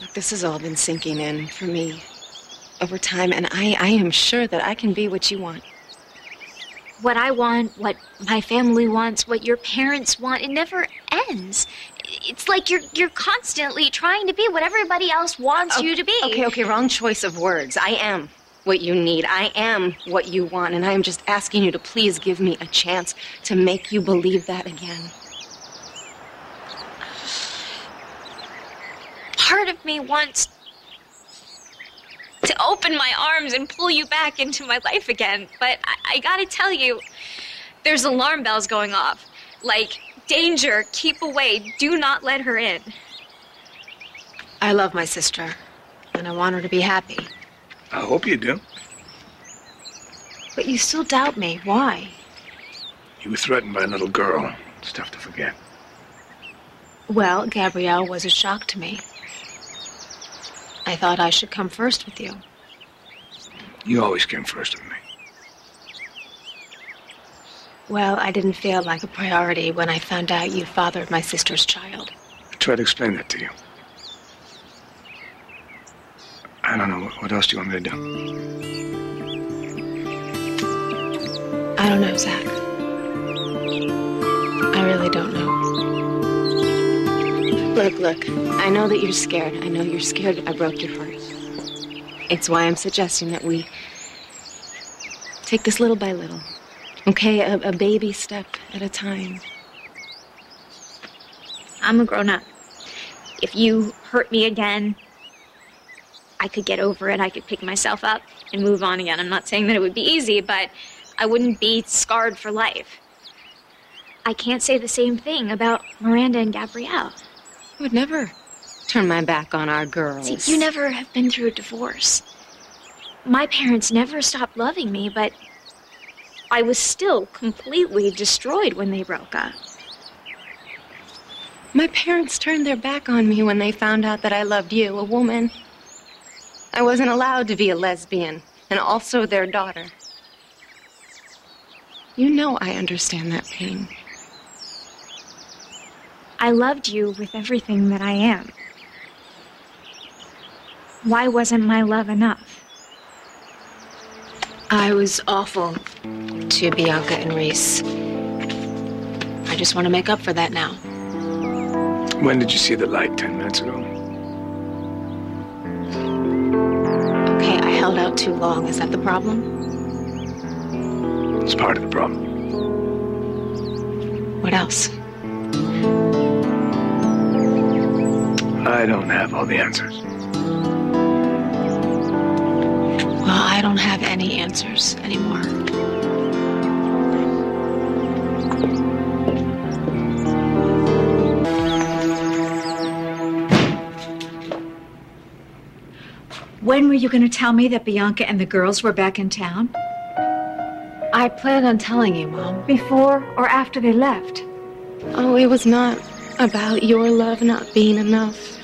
Look, this has all been sinking in for me over time, and I, I am sure that I can be what you want. What I want, what my family wants, what your parents want, it never ends. It's like you're you're constantly trying to be what everybody else wants you to be. Oh, okay, okay, wrong choice of words. I am what you need. I am what you want, and I am just asking you to please give me a chance to make you believe that again. Part of me wants to open my arms and pull you back into my life again, but I, I gotta tell you, there's alarm bells going off. Like, danger, keep away, do not let her in. I love my sister, and I want her to be happy. I hope you do. But you still doubt me. Why? You were threatened by a little girl. It's tough to forget. Well, Gabrielle was a shock to me. I thought I should come first with you. You always came first with me. Well, I didn't feel like a priority when I found out you fathered my sister's child. I tried to explain that to you. I don't know. What else do you want me to do? I don't know, Zach. Look, look, I know that you're scared. I know you're scared I broke your heart. It's why I'm suggesting that we take this little by little. Okay, a, a baby step at a time. I'm a grown up. If you hurt me again, I could get over it. I could pick myself up and move on again. I'm not saying that it would be easy, but I wouldn't be scarred for life. I can't say the same thing about Miranda and Gabrielle. I would never turn my back on our girls. See, you never have been through a divorce. My parents never stopped loving me, but I was still completely destroyed when they broke up. My parents turned their back on me when they found out that I loved you, a woman. I wasn't allowed to be a lesbian, and also their daughter. You know I understand that pain. I loved you with everything that I am. Why wasn't my love enough? I was awful to Bianca and Reese. I just want to make up for that now. When did you see the light? Ten minutes ago? Okay, I held out too long. Is that the problem? It's part of the problem. What else? I don't have all the answers. Well, I don't have any answers anymore. When were you going to tell me that Bianca and the girls were back in town? I planned on telling you, Mom. Before or after they left? Oh, it was not about your love not being enough.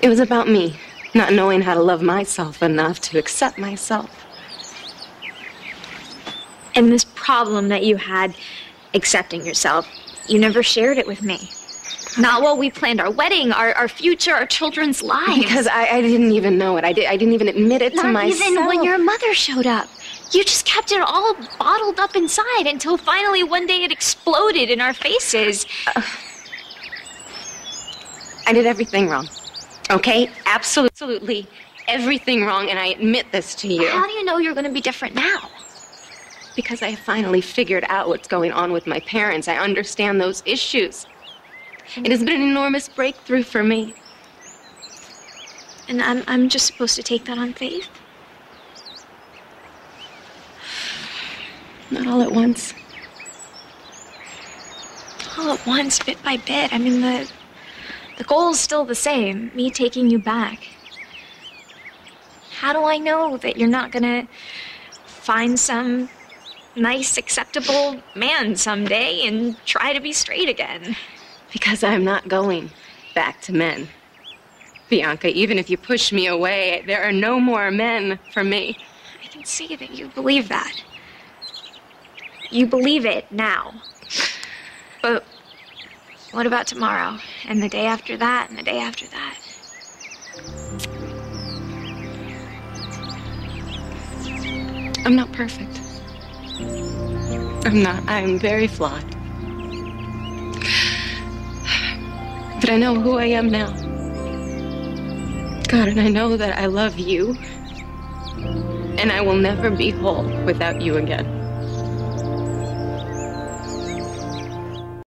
It was about me not knowing how to love myself enough to accept myself. And this problem that you had accepting yourself, you never shared it with me. Not while we planned our wedding, our, our future, our children's lives. Because I, I didn't even know it. I, did, I didn't even admit it Not to myself. even when your mother showed up. You just kept it all bottled up inside until finally one day it exploded in our faces. I did everything wrong. Okay? Absolutely everything wrong, and I admit this to you. How do you know you're going to be different now? Because I finally figured out what's going on with my parents. I understand those issues. It has been an enormous breakthrough for me. And I'm, I'm just supposed to take that on faith? Not all at once. All at once, bit by bit. I mean, the, the goal's still the same me taking you back. How do I know that you're not gonna find some nice, acceptable man someday and try to be straight again? Because I'm not going back to men. Bianca, even if you push me away, there are no more men for me. I can see that you believe that. You believe it now. What about tomorrow? And the day after that, and the day after that? I'm not perfect. I'm not. I am very flawed. But I know who I am now. God, and I know that I love you. And I will never be whole without you again.